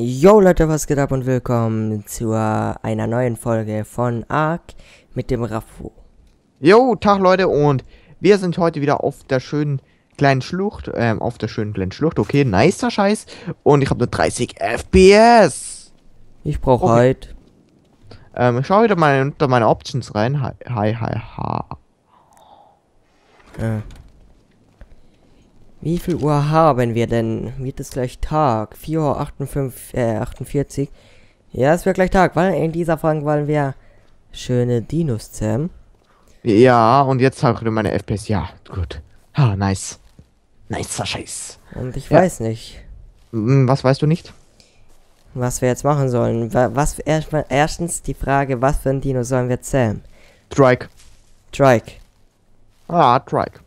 Yo Leute, was geht ab und willkommen zu einer neuen Folge von Ark mit dem Raffo. Jo, Tag Leute und wir sind heute wieder auf der schönen kleinen Schlucht, ähm, auf der schönen kleinen Schlucht, okay, nicer Scheiß und ich habe nur 30 FPS. Ich brauche Okay. heute. Ähm, ich schau wieder mal unter meine Options rein. Hi, hi, hi, hi. Äh, wie viel Uhr haben wir denn? Wird es gleich Tag? 4 Uhr 58, äh, 48. Ja, es wird gleich Tag, weil in dieser Folge wollen wir schöne Dinos zähmen. Ja, und jetzt habe ich wieder meine FPS. Ja, gut. Ha, nice. Nicer Scheiß. Und ich Ja. weiß nicht, Hm, Was weißt du nicht? was wir jetzt machen sollen. Wa- Was erst mal, erstens die Frage, was für ein Dino sollen wir zähmen? Trike. Trike. Ah, Trike.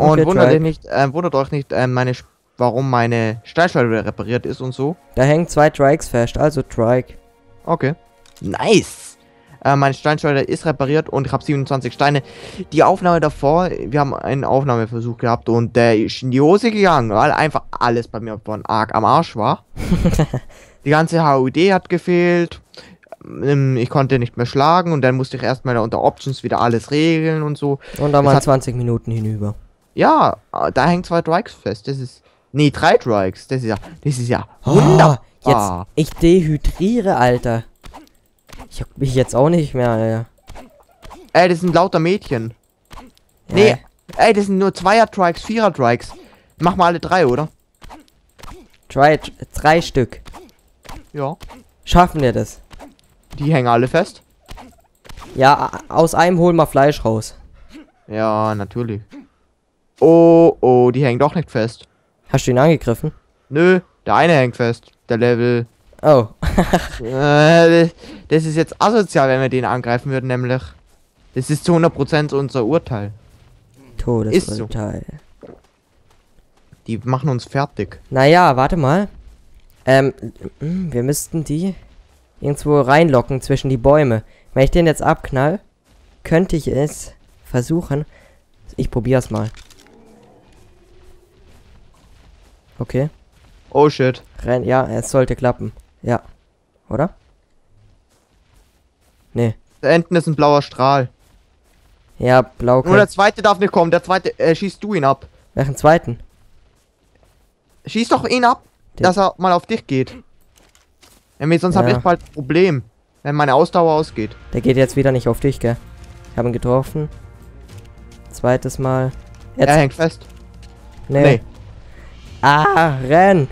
Und Okay, wundert, euch nicht, äh, wundert euch nicht, ähm, meine, warum meine Steinschleuder repariert ist und so. Da hängen zwei Trikes fest, also Trike. Okay. Nice. Äh, mein Steinschleuder ist repariert und ich habe 27 Steine. Die Aufnahme davor, wir haben einen Aufnahmeversuch gehabt und der ist in die Hose gegangen, weil einfach alles bei mir von arg am Arsch war. die ganze HUD hat gefehlt. Ähm, Ich konnte nicht mehr schlagen und dann musste ich erstmal unter Options wieder alles regeln und so. Und dann waren hat- 20 Minuten hinüber. Ja, äh, da hängen zwei Trikes fest. Das ist. Nee, drei Trikes. Das ist ja. Das ist ja Oh, wunderbar. jetzt, ich dehydriere, Alter. Ich hab mich jetzt auch nicht mehr, Alter. Ey, das sind lauter Mädchen. Ja, Nee, ey, das sind nur Zweier-Trikes, Vierer-Trikes. Mach mal alle drei, oder? Drei, drei Stück. Ja. Schaffen wir das? Die hängen alle fest? Ja, aus einem holen wir Fleisch raus. Ja, natürlich. Oh, oh, die hängen doch nicht fest. Hast du ihn angegriffen? Nö, der eine hängt fest. Der Level. Oh. Äh, das- ist jetzt asozial, wenn wir den angreifen würden, nämlich. Das ist zu 100% unser Urteil. Todesurteil. Die machen uns fertig. Naja, warte mal. Ähm, mm, wir müssten die irgendwo reinlocken zwischen die Bäume. Wenn ich den jetzt abknall, könnte ich es versuchen. Ich probier's mal. Okay. Oh shit. Renn, ja, es sollte klappen. Ja. Oder? Nee. Da hinten ist ein blauer Strahl. Ja, blau. Nur der zweite darf nicht kommen. Der zweite, äh, schießt du ihn ab. Welchen zweiten? Schieß doch ihn ab, Den- dass er mal auf dich geht. Nämlich sonst habe Ja. ich bald ein Problem, wenn meine Ausdauer ausgeht. Der geht jetzt wieder nicht auf dich, gell? Ich habe ihn getroffen. Zweites Mal. Jetzt. Er hängt fest. nee. Nee. Ah, renn!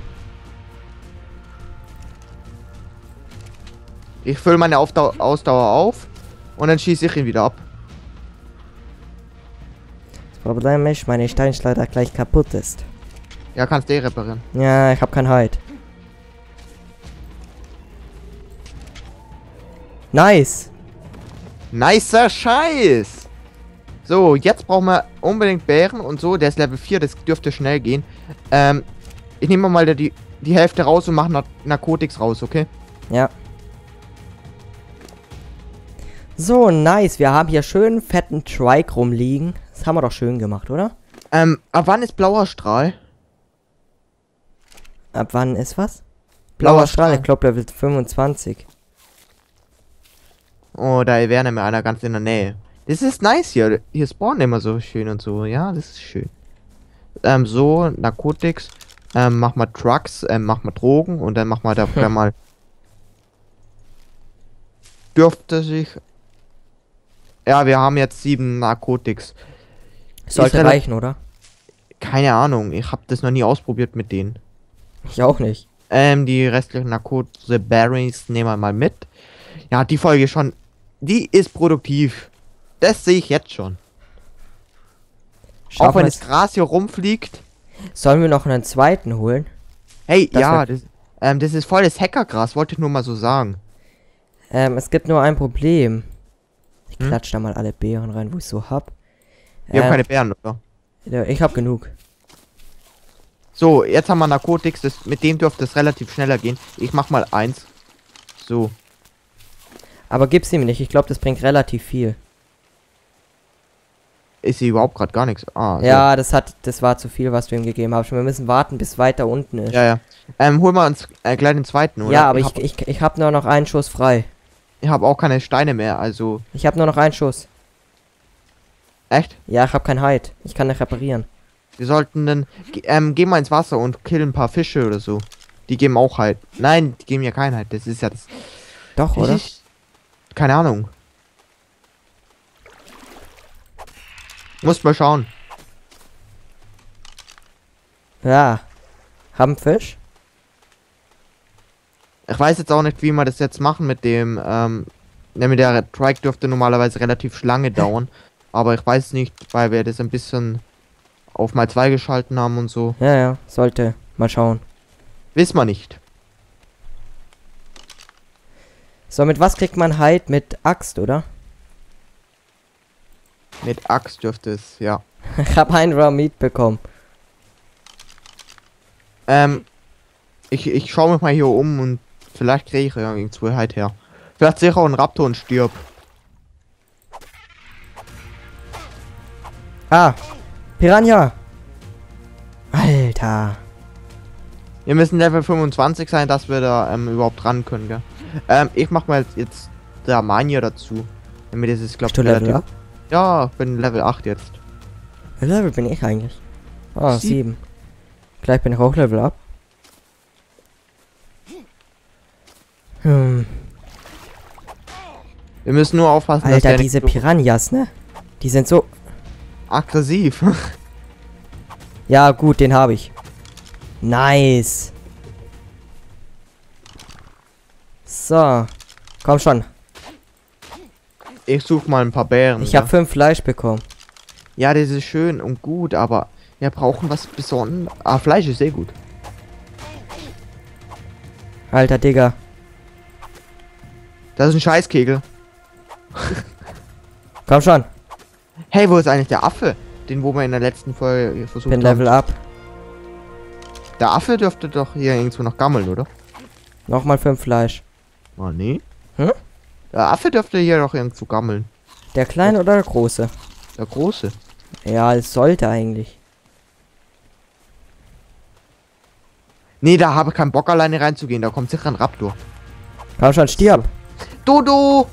Ich fülle meine Aufdau Ausdauer auf und dann schieße ich ihn wieder ab. Das Problem ist, meine Steinschleuder gleich kaputt ist. Ja, kannst du eh reparieren. Ja, ich habe kein Halt. Nice! Nicer Scheiß! So, jetzt brauchen wir unbedingt Bären und so. Der ist Level 4, das dürfte schnell gehen. Ähm, ich nehme mal die, die Hälfte raus und mache Nar Narkotics raus, okay? Ja. So, nice. Wir haben hier schön fetten Trike rumliegen. Das haben wir doch schön gemacht, oder? Ähm, ab wann ist blauer Strahl? Ab wann ist was? Blauer Blauer Strahl, Strahl. ich glaube Level 25. Oh, da wäre nämlich einer ganz in der Nähe. Das ist nice hier. Hier spawnen immer so schön und so. Ja, das ist schön. Ähm, so, Narkotics. Ähm, mach mal Trucks, ähm, mach mal Drogen und dann mach mal da gleich mal. Dürfte sich. Ja, wir haben jetzt sieben Narkotics. Sollte reichen, oder? Keine Ahnung, ich habe das noch nie ausprobiert mit denen. Ich auch nicht. Ähm, die restlichen Narkose Berries nehmen wir mal mit. Ja, die Folge schon. Die ist produktiv. Das sehe ich jetzt schon. Auch Schaffen wenn wir's- das Gras hier rumfliegt. Sollen wir noch einen zweiten holen? Hey, Das ja, das, ähm, das ist voll das Hackergras, wollte ich nur mal so sagen. Ähm, es gibt nur ein Problem. Ich Hm? klatsch da mal alle Beeren rein, wo ich so hab. Wir haben Ähm, keine Bären, oder? ja, ich hab genug. So, jetzt haben wir Narkotics, das, mit dem dürfte es relativ schneller gehen. Ich mach mal eins. So. Aber gib's ihm nicht. Ich glaube, das bringt relativ viel. Ist hier überhaupt gerade gar nichts. Ah, so. Ja, das hat, das war zu viel, was du ihm gegeben hast. Wir müssen warten, bis weiter unten ist. Ja, ja. Ähm, hol mal uns äh, gleich den zweiten, oder? Ja, aber ich ich, hab, ich, ich habe nur noch einen Schuss frei. ich hab auch keine Steine mehr, also. Ich habe nur noch einen Schuss. Echt? Ja, ich habe kein Hide. Ich kann nicht reparieren. Wir sollten dann. Ähm, geh mal ins Wasser und kill ein paar Fische oder so. Die geben auch halt. Nein, die geben ja keinen halt. Das ist ja das. Doch, das oder? Ist, keine Ahnung. Muss mal schauen. Ja. Haben Fisch? Ich weiß jetzt auch nicht, wie wir das jetzt machen mit dem, ähm, mit der Trike dürfte normalerweise relativ lange dauern. Aber ich weiß nicht, weil wir das ein bisschen auf mal zwei geschalten haben und so. Ja, ja. Sollte. Mal schauen. Wissen wir nicht. So, mit was kriegt man Hide? Mit Axt, oder? Mit Axt dürfte es, ja. ich habe einen Raw Meat bekommen. Ähm, ich, ich schaue mich mal hier um und vielleicht kriege ich irgendwo halt her. Vielleicht sehe ich auch einen Raptor und stirb. Ah. Piranha. Alter. Wir müssen Level 25 sein, dass wir da ähm, überhaupt ran können, gell? Ähm, ich mach mal jetzt der Mania dazu. Damit ist es, glaube du Level up? Ja, ich bin Level 8 jetzt. Wie Level bin ich eigentlich? Ah, Sieb- sieben. Gleich bin ich auch Level up. Hm. Wir müssen nur aufpassen, dass Alter, der diese Piranhas, ne? Die sind so. aggressiv. Ja, gut, den habe ich. Nice. So. Komm schon. Ich suche mal ein paar Bären. Ich gell? habe fünf Fleisch bekommen. Ja, das ist schön und gut, aber wir brauchen was Besonderes. Ah, Fleisch ist sehr gut. Alter, Digga. Das ist ein Scheißkegel. Komm schon. Hey, wo ist eigentlich der Affe? Den, wo wir in der letzten Folge versucht Bin haben. Level up. Der Affe dürfte doch hier irgendwo noch gammeln, oder? Nochmal fünf Fleisch. Ah, nee. Hm? Der Affe dürfte hier doch irgendwo gammeln. Der kleine oder der große? Der große. Ja, es sollte eigentlich. Nee, da habe ich keinen Bock alleine reinzugehen. Da kommt sicher ein Raptor. Komm schon, stirb. Dodo!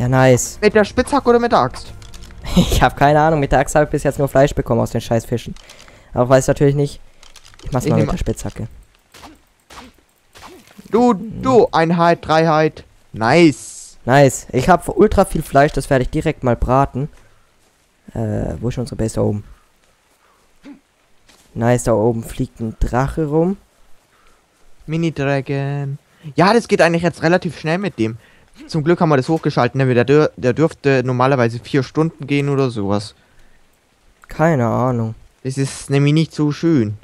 Ja, nice. Mit der Spitzhacke oder mit der Axt? Ich habe keine Ahnung. Mit der Axt habe ich bis jetzt nur Fleisch bekommen aus den scheiß Fischen. Aber weiß natürlich nicht. Ich mach's Ich mal mit der Spitzhacke. Du, du, Einheit, Dreiheit. Nice. Nice. Ich habe ultra viel Fleisch. Das werde ich direkt mal braten. Äh, wo ist unsere Base da oben? Nice, da oben fliegt ein Drache rum. Mini-Dragon. Ja, das geht eigentlich jetzt relativ schnell mit dem. Zum Glück haben wir das hochgeschaltet, ne? Der, dür der dürfte normalerweise vier Stunden gehen oder sowas. Keine Ahnung. Das ist nämlich nicht so schön.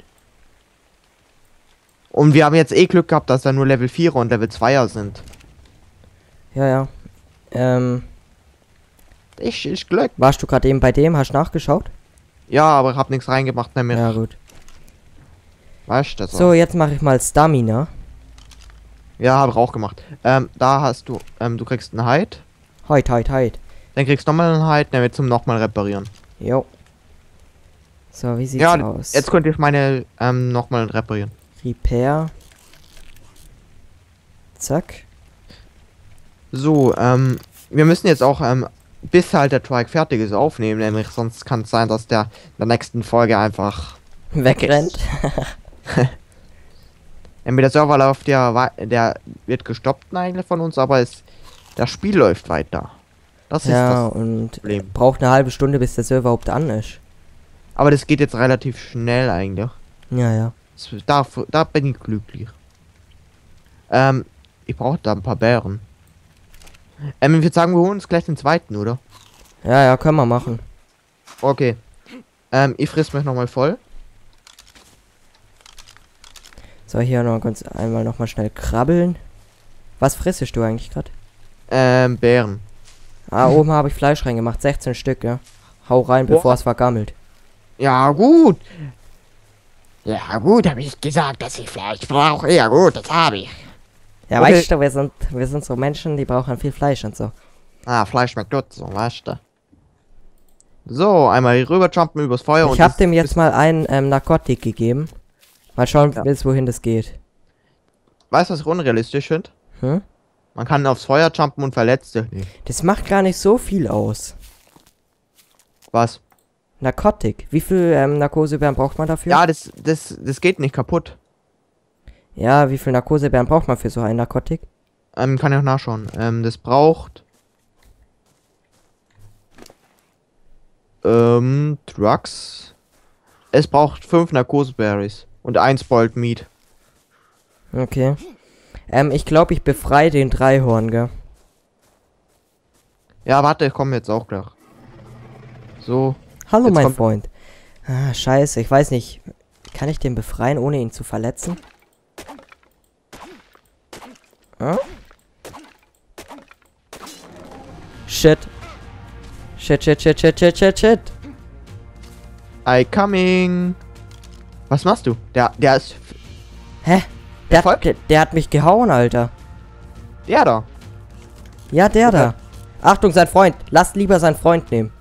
Und wir haben jetzt eh Glück gehabt, dass da nur Level 4 und Level 2er sind. Ja, ja. Ähm, Ich, ich Glück. warst du gerade eben bei dem? Hast du nachgeschaut? Ja, aber ich hab nichts reingemacht mehr mit. Ja, gut. Weißt du das? So, jetzt mache ich mal Stamina. Ja, hab ich auch gemacht. Ähm, da hast du, ähm, du kriegst einen Hide. Heut, heut, heut. Dann kriegst du nochmal einen Hide, damit zum nochmal reparieren. Jo. So, wie sieht's ja, aus? jetzt könnt ihr meine, ähm, nochmal reparieren. Repair. Zack. So, ähm, wir müssen jetzt auch, ähm, bis halt der Trike fertig ist, aufnehmen, nämlich sonst kann es sein, dass der in der nächsten Folge einfach. Wegrennt. Der Server läuft ja, wei- der wird gestoppt eigentlich von uns, aber es, das Spiel läuft weiter. Das ist ja, das und Problem. braucht eine halbe Stunde, bis der Server überhaupt an ist. Aber das geht jetzt relativ schnell eigentlich. Ja, ja. Da, da bin ich glücklich. Ähm, ich brauche da ein paar Bären. Ähm, ich würde sagen, wir holen uns gleich den zweiten, oder? Ja, ja, können wir machen. Okay. Ähm, ich friss mich nochmal voll. So, hier noch ganz einmal noch mal schnell krabbeln. Was frissest du eigentlich gerade? Ähm, Bären. Ah, oben habe ich Fleisch reingemacht. 16 Stück, ja. Hau rein, Boah. bevor es vergammelt. Ja, gut. Ja, gut, habe ich gesagt, dass ich Fleisch brauche. Ja, gut, das habe ich. Ja, Okay. weißt du, wir sind, wir sind so Menschen, die brauchen viel Fleisch und so. Ah, Fleisch schmeckt gut, so, weißt du. So, einmal hier rüber jumpen übers Feuer Ich und habe das- dem jetzt mal einen ähm, Narkotik gegeben. Mal schauen, Ja. bis wohin das geht. Weißt du, was ich unrealistisch finde? Hm? Man kann aufs Feuer jumpen und verletzt sich nicht. Das macht gar nicht so viel aus. Was? Narkotik. Wie viel ähm, Narkosebeeren braucht man dafür? Ja, das, das, das geht nicht kaputt. Ja, wie viel Narkosebeeren braucht man für so ein Narkotik? Ähm, kann ich auch nachschauen. Ähm, das braucht. Ähm, Drugs. Es braucht fünf Narkoseberries und ein Spoiled Meat. Okay. Ähm, ich glaube, ich befreie den Dreihorn, gell? Ja, warte, ich komme jetzt auch gleich. So. Hallo, mein Freund. Ah, scheiße, ich weiß nicht. Kann ich den befreien, ohne ihn zu verletzen? Hm? Shit. Shit, shit, shit, shit, shit, shit, shit. I coming. Was machst du? Der, der ist. Hä? Der, hat, der, der hat mich gehauen, Alter. Der da. Ja, der Okay. da. Achtung, sein Freund. Lasst lieber seinen Freund nehmen.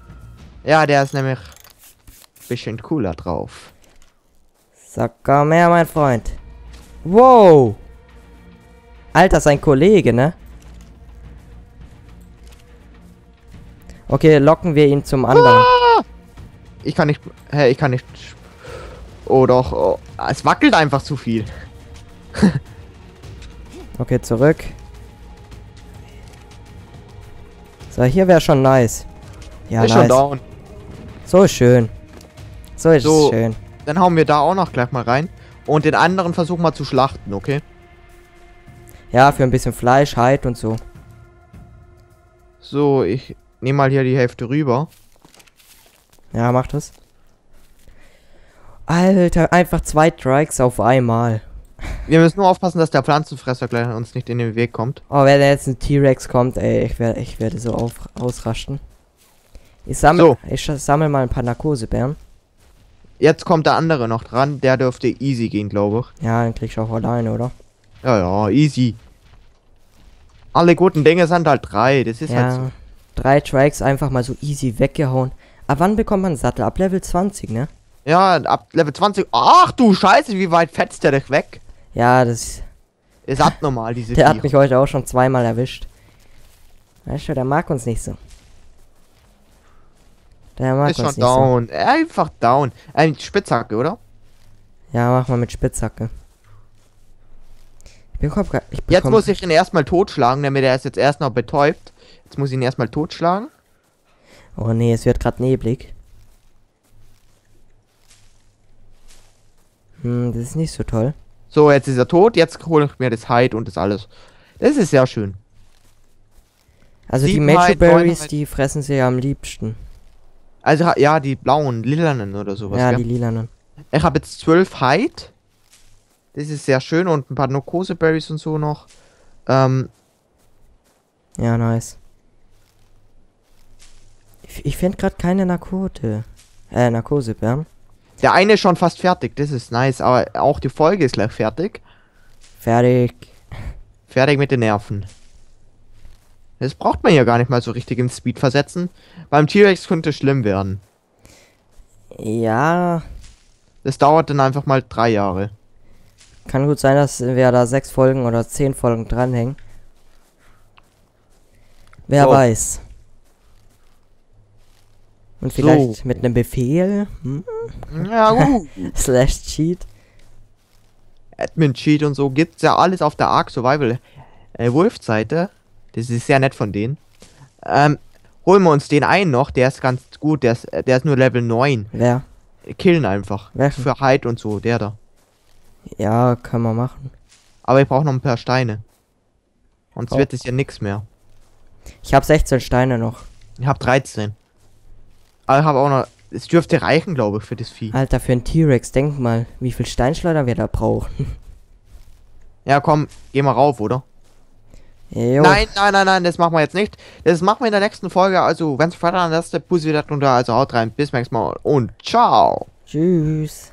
Ja, der ist nämlich. Bisschen cooler drauf. Sag gar mehr, mein Freund. Wow. Alter, sein Kollege, ne? Okay, locken wir ihn zum anderen. Ich kann nicht. Hä, ich kann nicht. Oh doch. Oh, es wackelt einfach zu viel. Okay, zurück. So, hier wäre schon nice. Ja, ist nice. schon down. So ist schön. So ist So. es schön. Dann hauen wir da auch noch gleich mal rein. Und den anderen versuchen wir zu schlachten, okay? Ja, für ein bisschen Fleisch, Heid und so. So, ich nehme mal hier die Hälfte rüber. Ja, mach das. Alter, einfach zwei Strikes auf einmal. Wir müssen nur aufpassen, dass der Pflanzenfresser gleich uns nicht in den Weg kommt. Oh, wenn da jetzt ein T-Rex kommt, ey, ich werde ich werde so auf, ausrasten. Ich sammle So. ich sammle mal ein paar Narkosebeeren. Jetzt kommt der andere noch dran. Der dürfte easy gehen, glaube ich. Ja, den krieg ich auch alleine, oder? Ja, ja, easy. Alle guten Dinge sind halt drei. Das ist halt ja. so. Drei Strikes einfach mal so easy weggehauen. Ab wann bekommt man einen Sattel? Ab Level 20, ne? Ja, ab Level 20. Ach du Scheiße, wie weit fetzt der dich weg? Ja, das. Ist abnormal, diese Der hat Viecher. mich heute auch schon zweimal erwischt. Weißt du, der mag uns nicht so. Der mag Ist uns schon nicht so. down. Einfach down. Ein Spitzhacke, oder? Ja, mach mal mit Spitzhacke. Ich bekomm, grad- ich Jetzt muss ich ihn erstmal totschlagen, damit er ist jetzt erst noch betäubt. Jetzt muss ich ihn erstmal totschlagen. Oh nee, es wird gerade neblig. Hm, das ist nicht so toll. So, jetzt ist er tot. Jetzt hole ich mir das Hide und das alles. Das ist sehr schön. Also die Siebenheit, Macho Berries, die fressen sie ja am liebsten. Also, ja, die blauen, lilanen oder sowas. ja, gell? die lilanen. Ich habe jetzt 12 Hide. Das ist sehr schön und ein paar Narkoseberries und so noch. Ähm, Ja, nice. Ich, ich finde gerade keine Narkote. Äh, Narkosebeeren. der eine ist schon fast fertig, das ist nice, aber auch die Folge ist gleich fertig. Fertig. Fertig mit den Nerven. Das braucht man ja gar nicht mal so richtig im Speed versetzen. Beim T-Rex könnte es schlimm werden. Ja, Das dauert dann einfach mal drei Jahre. Kann gut sein, dass wir da sechs Folgen oder zehn Folgen dranhängen. Wer So. weiß. Und vielleicht mit einem Befehl hm? Ja, gut. slash Cheat. Admin Cheat und so gibt's ja alles auf der Ark Survival äh, Wolf Seite. Das ist sehr nett von denen. Ähm, holen wir uns den einen noch, der ist ganz gut, der ist, äh, der ist nur Level 9. Wer? Killen einfach. Welchen? Für Hide und so, der da. Ja, kann man machen. Aber ich brauche noch ein paar Steine. Sonst Oh. wird es ja nix mehr. Ich habe 16 Steine noch. Ich habe 13. Aber ich habe auch noch. Es dürfte reichen, glaube ich, für das Vieh. Alter, für einen T-Rex, denk mal, wie viel Steinschleuder wir da brauchen. Ja, komm, geh mal rauf, oder? Jo. Nein, nein, nein, nein, das machen wir jetzt nicht. Das machen wir in der nächsten Folge. Also, wenn's Freitag an der Pussy wieder drunter. Also haut rein. Bis zum nächsten Mal und ciao. Tschüss.